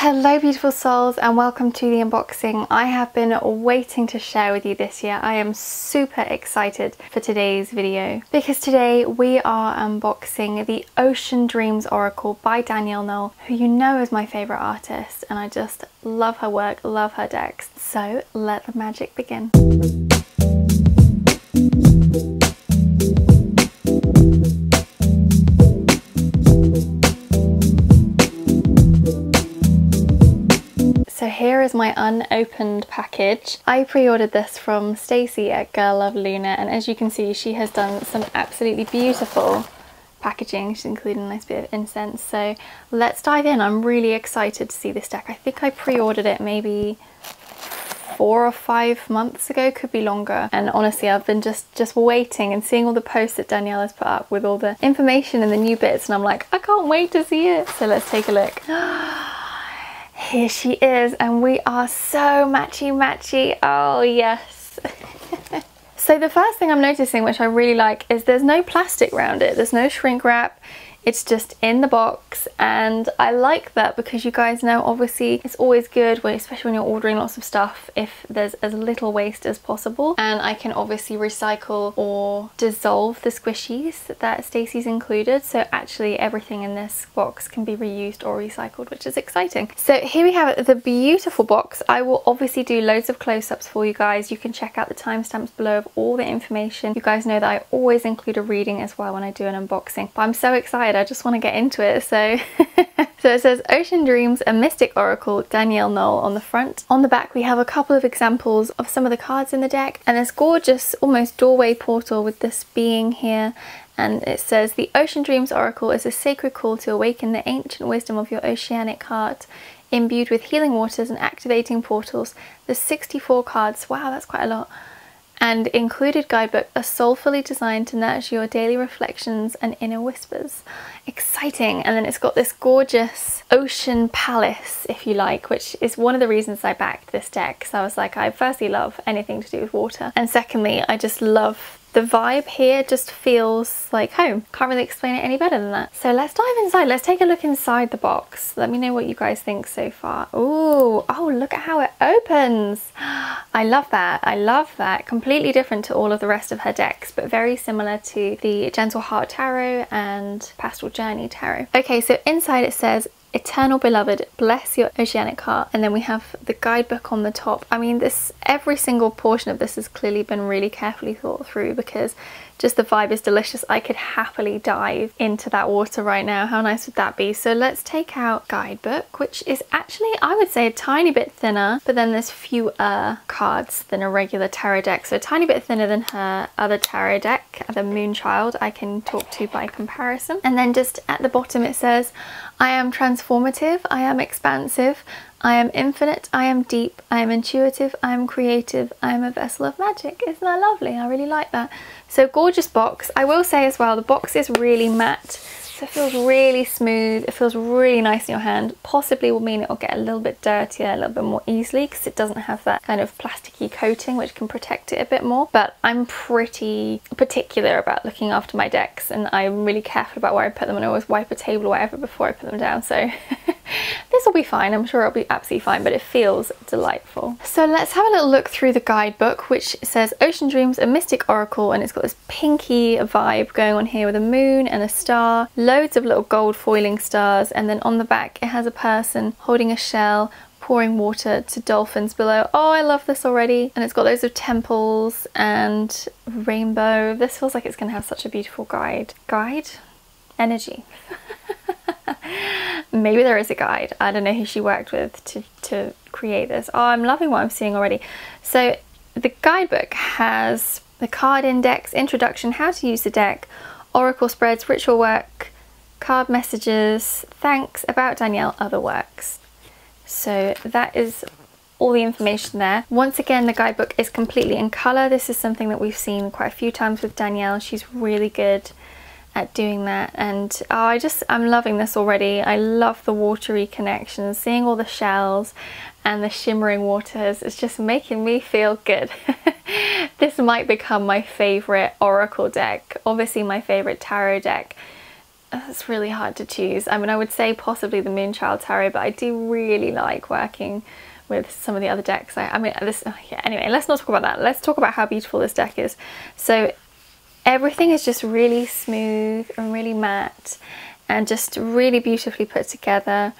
Hello beautiful souls and welcome to the unboxing. I have been waiting to share with you this year. I am super excited for today's video because today we are unboxing the Ocean Dreams Oracle by Danielle Noel who you know is my favourite artist and I just love her work, love her decks. So let the magic begin. Here is my unopened package. I pre-ordered this from Stacey at Girl Love Luna and as you can see she has done some absolutely beautiful packaging. She's included a nice bit of incense. So let's dive in. I'm really excited to see this deck. I think I pre-ordered it maybe four or five months ago, could be longer. And honestly, I've been just, just waiting and seeing all the posts that Danielle has put up with all the information and the new bits. And I'm like, I can't wait to see it. So let's take a look. Here she is and we are so matchy matchy. Oh yes. so the first thing I'm noticing which I really like is there's no plastic around it. There's no shrink wrap. It's just in the box and I like that because you guys know obviously it's always good, when, especially when you're ordering lots of stuff, if there's as little waste as possible. And I can obviously recycle or dissolve the squishies that Stacey's included. So actually everything in this box can be reused or recycled, which is exciting. So here we have the beautiful box. I will obviously do loads of close-ups for you guys. You can check out the timestamps below of all the information. You guys know that I always include a reading as well when I do an unboxing. But I'm so excited I just want to get into it. So, so it says Ocean Dreams, a Mystic Oracle, Danielle Noel on the front. On the back we have a couple of examples of some of the cards in the deck and this gorgeous almost doorway portal with this being here and it says the Ocean Dreams Oracle is a sacred call to awaken the ancient wisdom of your oceanic heart imbued with healing waters and activating portals. The 64 cards, wow that's quite a lot, and included guidebook are soulfully designed to nurture your daily reflections and inner whispers. Exciting! And then it's got this gorgeous ocean palace, if you like, which is one of the reasons I backed this deck. So I was like, I firstly love anything to do with water, and secondly, I just love the vibe here just feels like home. Can't really explain it any better than that. So let's dive inside. Let's take a look inside the box. Let me know what you guys think so far. Ooh, oh, look at how it opens. I love that. I love that. Completely different to all of the rest of her decks, but very similar to the Gentle Heart Tarot and Pastel Journey Tarot. Okay, so inside it says, Eternal Beloved, bless your oceanic heart. And then we have the guidebook on the top. I mean, this every single portion of this has clearly been really carefully thought through because just the vibe is delicious. I could happily dive into that water right now. How nice would that be? So let's take out guidebook, which is actually, I would say, a tiny bit thinner, but then there's fewer cards than a regular tarot deck. So a tiny bit thinner than her other tarot deck, the Moonchild, I can talk to by comparison. And then just at the bottom it says, I am transformative, I am expansive, I am infinite, I am deep, I am intuitive, I am creative, I am a vessel of magic. Isn't that lovely? I really like that. So gorgeous box. I will say as well, the box is really matte so it feels really smooth, it feels really nice in your hand. Possibly will mean it will get a little bit dirtier a little bit more easily because it doesn't have that kind of plasticky coating which can protect it a bit more. But I'm pretty particular about looking after my decks and I'm really careful about where I put them and I always wipe a table or whatever before I put them down. So this will be fine, I'm sure it'll be absolutely fine, but it feels delightful. So let's have a little look through the guidebook which says Ocean Dreams, a Mystic Oracle and it's got this pinky vibe going on here with a moon and a star, loads of little gold foiling stars and then on the back it has a person holding a shell pouring water to dolphins below. Oh, I love this already. And it's got loads of temples and rainbow. This feels like it's going to have such a beautiful guide. Guide? Energy. Maybe there is a guide. I don't know who she worked with to, to create this. Oh, I'm loving what I'm seeing already. So the guidebook has the card index, introduction, how to use the deck, oracle spreads, ritual work, card messages, thanks, about Danielle, other works. So that is all the information there. Once again, the guidebook is completely in colour. This is something that we've seen quite a few times with Danielle. She's really good at doing that and oh, I just I'm loving this already I love the watery connections seeing all the shells and the shimmering waters it's just making me feel good this might become my favorite oracle deck obviously my favorite tarot deck uh, it's really hard to choose. I mean, I would say possibly the Moonchild Tarot, but I do really like working with some of the other decks. I, I mean, this, oh, yeah, anyway, let's not talk about that. Let's talk about how beautiful this deck is. So everything is just really smooth and really matte and just really beautifully put together.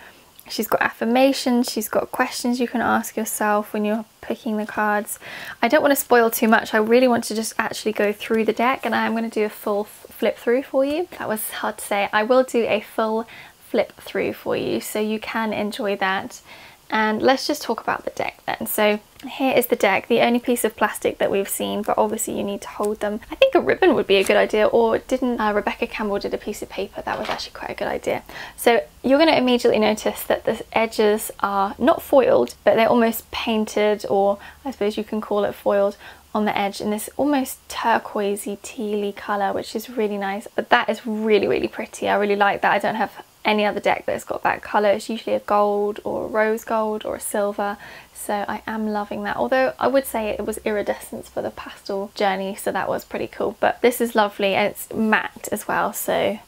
She's got affirmations, she's got questions you can ask yourself when you're picking the cards. I don't want to spoil too much, I really want to just actually go through the deck and I'm going to do a full flip through for you. That was hard to say. I will do a full flip through for you so you can enjoy that and let's just talk about the deck then. So here is the deck, the only piece of plastic that we've seen, but obviously you need to hold them. I think a ribbon would be a good idea, or didn't uh, Rebecca Campbell did a piece of paper? That was actually quite a good idea. So you're going to immediately notice that the edges are not foiled, but they're almost painted, or I suppose you can call it foiled, on the edge in this almost turquoisey tealy colour which is really nice but that is really really pretty I really like that I don't have any other deck that's got that colour. It's usually a gold or a rose gold or a silver. So I am loving that. Although I would say it was iridescence for the pastel journey. So that was pretty cool. But this is lovely and it's matte as well. So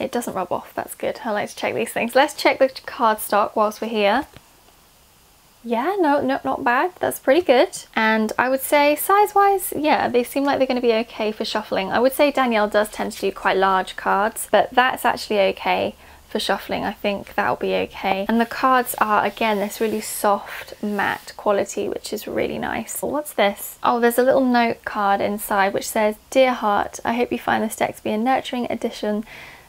it doesn't rub off. That's good. I like to check these things. Let's check the card stock whilst we're here. Yeah, no, no, not bad. That's pretty good. And I would say size-wise, yeah, they seem like they're going to be okay for shuffling. I would say Danielle does tend to do quite large cards, but that's actually okay for shuffling I think that'll be okay. And the cards are again this really soft matte quality which is really nice. What's this? Oh there's a little note card inside which says dear heart I hope you find this deck to be a nurturing addition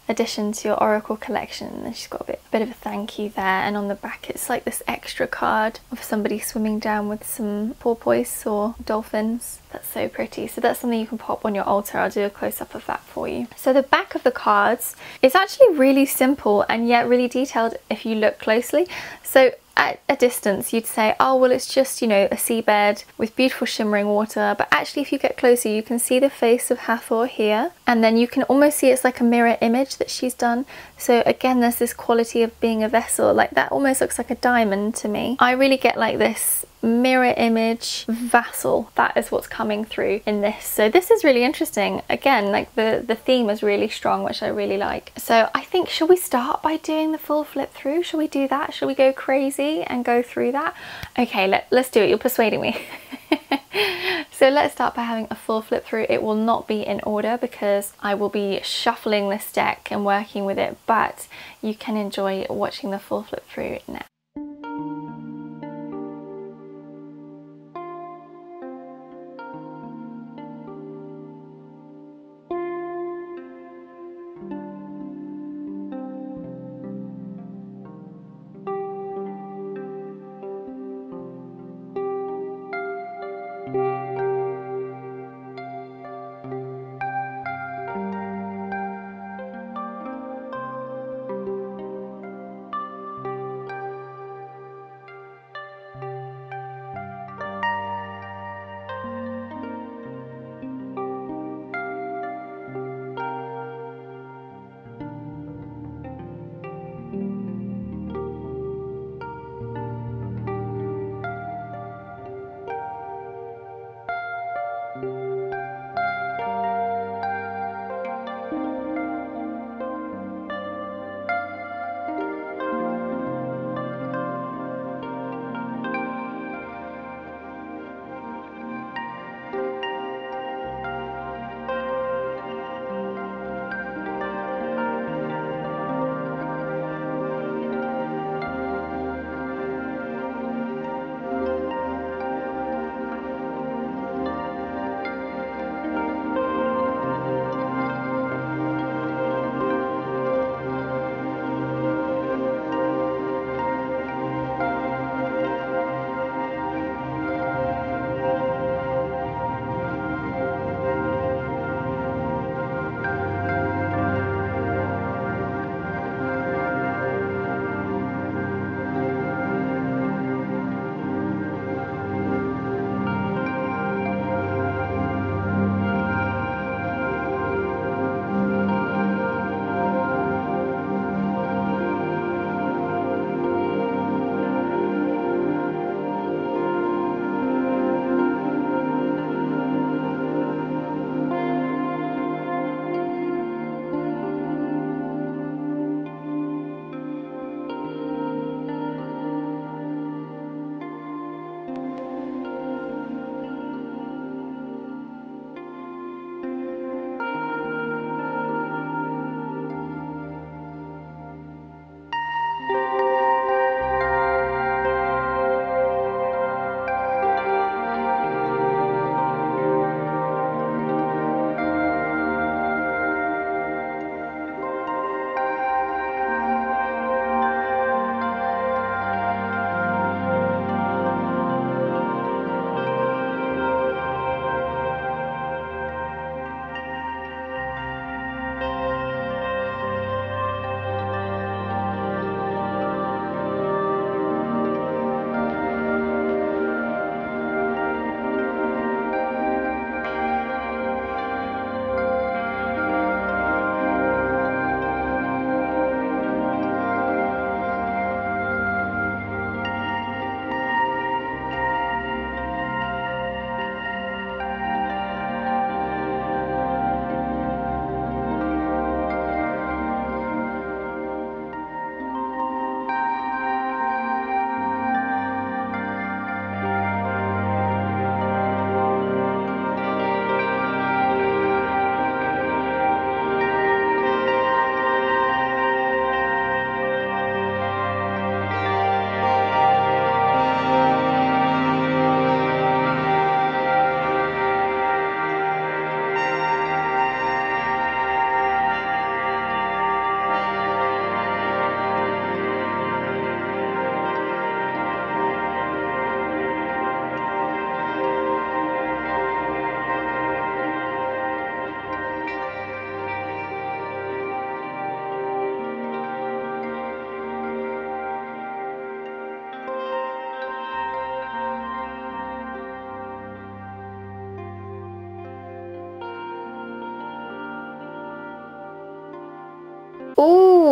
addition to your Oracle collection. And she's got a bit, a bit of a thank you there. And on the back, it's like this extra card of somebody swimming down with some porpoise or dolphins. That's so pretty. So that's something you can pop on your altar. I'll do a close up of that for you. So the back of the cards is actually really simple and yet really detailed if you look closely. So at a distance you'd say oh well it's just you know a seabed with beautiful shimmering water. But actually if you get closer you can see the face of Hathor here and then you can almost see it's like a mirror image that she's done. So again there's this quality of being a vessel like that almost looks like a diamond to me. I really get like this mirror image vassal. That is what's coming through in this. So this is really interesting. Again like the the theme is really strong which I really like. So I think should we start by doing the full flip through? Should we do that? Should we go crazy and go through that? Okay let, let's do it. You're persuading me. So let's start by having a full flip through. It will not be in order because I will be shuffling this deck and working with it but you can enjoy watching the full flip through now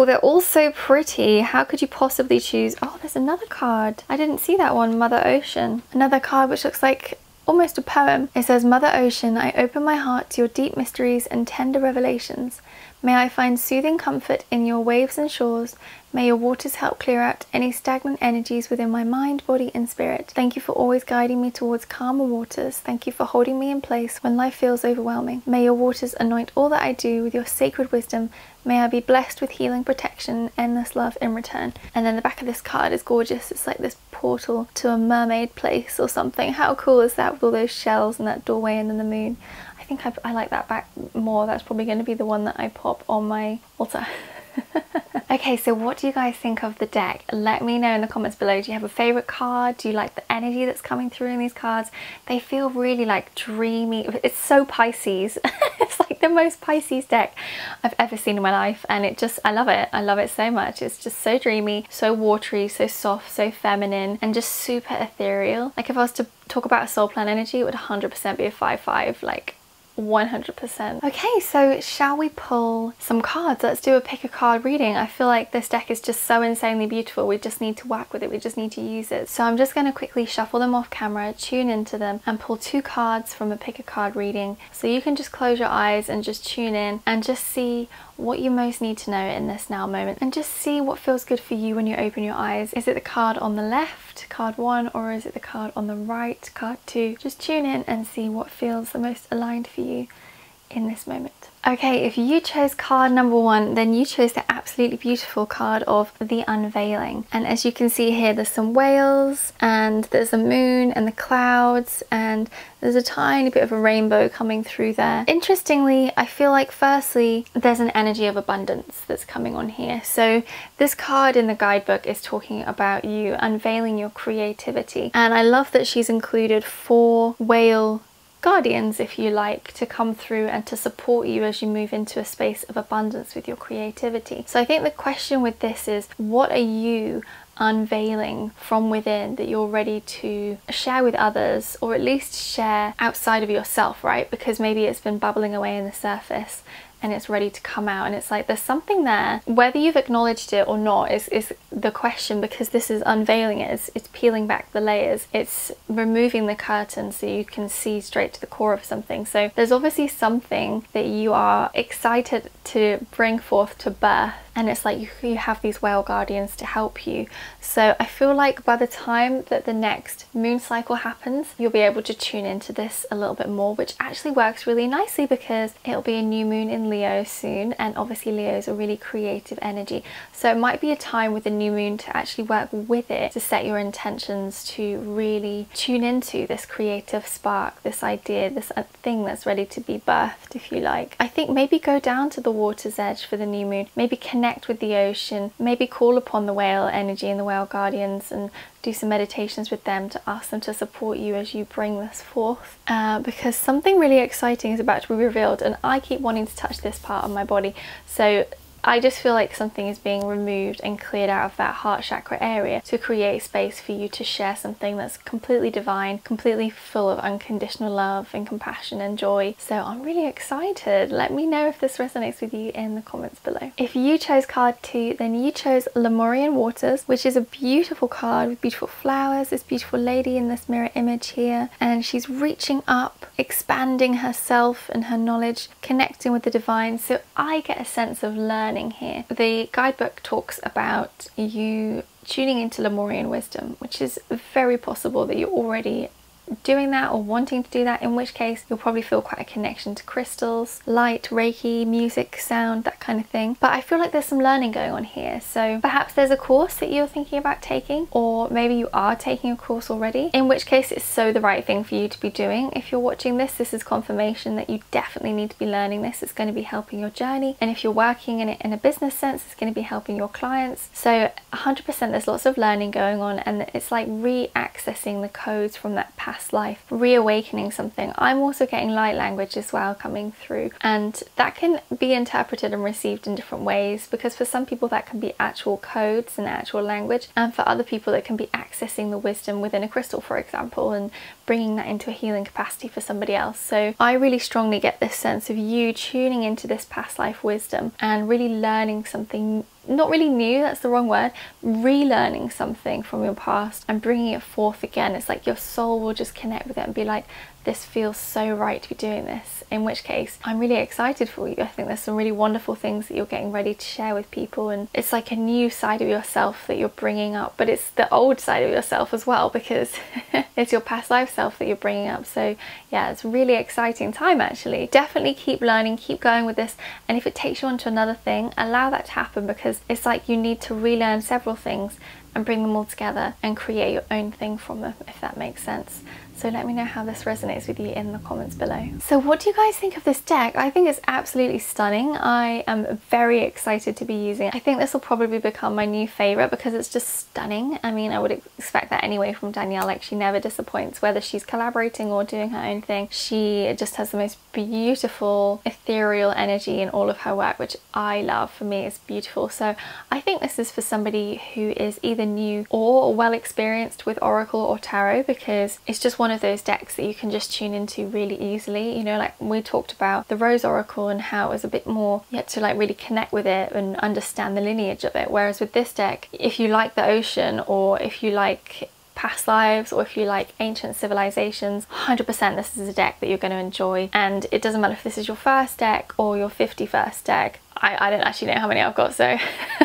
they're all so pretty. How could you possibly choose? Oh, there's another card. I didn't see that one, Mother Ocean. Another card which looks like almost a poem. It says, Mother Ocean, I open my heart to your deep mysteries and tender revelations. May I find soothing comfort in your waves and shores. May your waters help clear out any stagnant energies within my mind, body, and spirit. Thank you for always guiding me towards calmer waters. Thank you for holding me in place when life feels overwhelming. May your waters anoint all that I do with your sacred wisdom. May I be blessed with healing protection, endless love in return. And then the back of this card is gorgeous. It's like this portal to a mermaid place or something. How cool is that with all those shells and that doorway and then the moon? Think I, I like that back more. That's probably going to be the one that I pop on my altar. okay, so what do you guys think of the deck? Let me know in the comments below. Do you have a favourite card? Do you like the energy that's coming through in these cards? They feel really like dreamy. It's so Pisces. it's like the most Pisces deck I've ever seen in my life and it just, I love it. I love it so much. It's just so dreamy, so watery, so soft, so feminine and just super ethereal. Like if I was to talk about a soul plan energy, it would 100% be a 5-5. Like 100%. Okay, so shall we pull some cards? Let's do a pick a card reading. I feel like this deck is just so insanely beautiful. We just need to work with it. We just need to use it. So I'm just going to quickly shuffle them off camera, tune into them and pull two cards from a pick a card reading. So you can just close your eyes and just tune in and just see what you most need to know in this now moment and just see what feels good for you when you open your eyes. Is it the card on the left, card one, or is it the card on the right, card two? Just tune in and see what feels the most aligned for you in this moment. Okay, if you chose card number one, then you chose the absolutely beautiful card of the unveiling. And as you can see here, there's some whales and there's a moon and the clouds and there's a tiny bit of a rainbow coming through there. Interestingly, I feel like firstly, there's an energy of abundance that's coming on here. So this card in the guidebook is talking about you unveiling your creativity. And I love that she's included four whale guardians, if you like, to come through and to support you as you move into a space of abundance with your creativity. So I think the question with this is what are you unveiling from within that you're ready to share with others or at least share outside of yourself, right? Because maybe it's been bubbling away in the surface and it's ready to come out. And it's like there's something there. Whether you've acknowledged it or not is, is the question because this is unveiling it. It's, it's peeling back the layers. It's removing the curtain so you can see straight to the core of something. So there's obviously something that you are excited to bring forth to birth. And it's like you, you have these whale guardians to help you. So I feel like by the time that the next moon cycle happens you'll be able to tune into this a little bit more which actually works really nicely because it'll be a new moon in Leo soon and obviously Leo is a really creative energy. So it might be a time with the new moon to actually work with it to set your intentions to really tune into this creative spark this idea this uh, thing that's ready to be birthed if you like. I think maybe go down to the water's edge for the new moon. Maybe connect with the ocean. Maybe call upon the whale energy and the whale guardians and do some meditations with them to ask them to support you as you bring this forth. Uh, because something really exciting is about to be revealed and I keep wanting to touch this part of my body. So I just feel like something is being removed and cleared out of that heart chakra area to create space for you to share something that's completely divine, completely full of unconditional love and compassion and joy. So I'm really excited. Let me know if this resonates with you in the comments below. If you chose card two, then you chose Lemurian Waters, which is a beautiful card with beautiful flowers, this beautiful lady in this mirror image here, and she's reaching up, expanding herself and her knowledge, connecting with the divine. So I get a sense of learning learning here. The guidebook talks about you tuning into Lemurian wisdom, which is very possible that you're already doing that or wanting to do that, in which case you'll probably feel quite a connection to crystals, light, Reiki, music, sound, that kind of thing. But I feel like there's some learning going on here. So perhaps there's a course that you're thinking about taking, or maybe you are taking a course already, in which case it's so the right thing for you to be doing. If you're watching this, this is confirmation that you definitely need to be learning this. It's going to be helping your journey. And if you're working in it in a business sense, it's going to be helping your clients. So 100% there's lots of learning going on and it's like re-accessing the codes from that past past life, reawakening something. I'm also getting light language as well coming through and that can be interpreted and received in different ways because for some people that can be actual codes and actual language and for other people it can be accessing the wisdom within a crystal for example and bringing that into a healing capacity for somebody else. So I really strongly get this sense of you tuning into this past life wisdom and really learning something not really new, that's the wrong word, relearning something from your past and bringing it forth again. It's like your soul will just connect with it and be like, this feels so right to be doing this. In which case, I'm really excited for you. I think there's some really wonderful things that you're getting ready to share with people, and it's like a new side of yourself that you're bringing up, but it's the old side of yourself as well because it's your past life self that you're bringing up. So, yeah, it's really exciting time actually. Definitely keep learning, keep going with this, and if it takes you on to another thing, allow that to happen because it's like you need to relearn several things and bring them all together and create your own thing from them, if that makes sense. So let me know how this resonates with you in the comments below. So what do you guys think of this deck? I think it's absolutely stunning. I am very excited to be using it. I think this will probably become my new favourite because it's just stunning. I mean, I would expect that anyway from Danielle. Like she never disappoints, whether she's collaborating or doing her own thing. She just has the most beautiful ethereal energy in all of her work, which I love. For me, it's beautiful. So I think this is for somebody who is either new or well experienced with Oracle or Tarot because it's just one one of those decks that you can just tune into really easily. You know, like we talked about the Rose Oracle and how it was a bit more, you had to like really connect with it and understand the lineage of it. Whereas with this deck, if you like the ocean or if you like past lives or if you like ancient civilizations 100% this is a deck that you're going to enjoy and it doesn't matter if this is your first deck or your 51st deck I, I don't actually know how many I've got so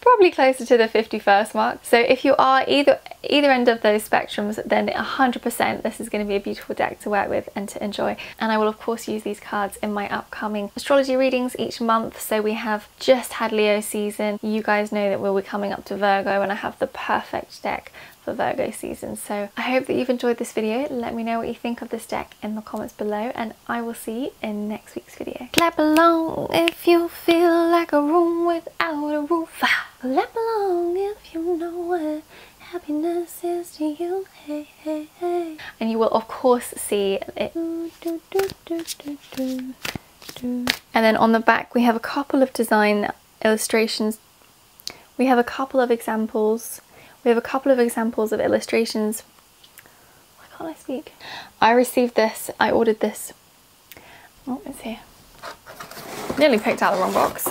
probably closer to the 51st mark. So if you are either either end of those spectrums, then 100% this is going to be a beautiful deck to work with and to enjoy. And I will of course use these cards in my upcoming astrology readings each month. So we have just had Leo season. You guys know that we'll be coming up to Virgo and I have the perfect deck for Virgo season. So I hope that you've enjoyed this video. Let me know what you think of this deck in the comments below and I will see you in next week's video. Clap along if you feel like a room without a roof. Clap along if you know what happiness is to you. Hey, hey, hey. And you will of course see it. And then on the back we have a couple of design illustrations. We have a couple of examples we have a couple of examples of illustrations. Why can't I speak? I received this, I ordered this. Oh, it's here. Nearly picked out the wrong box.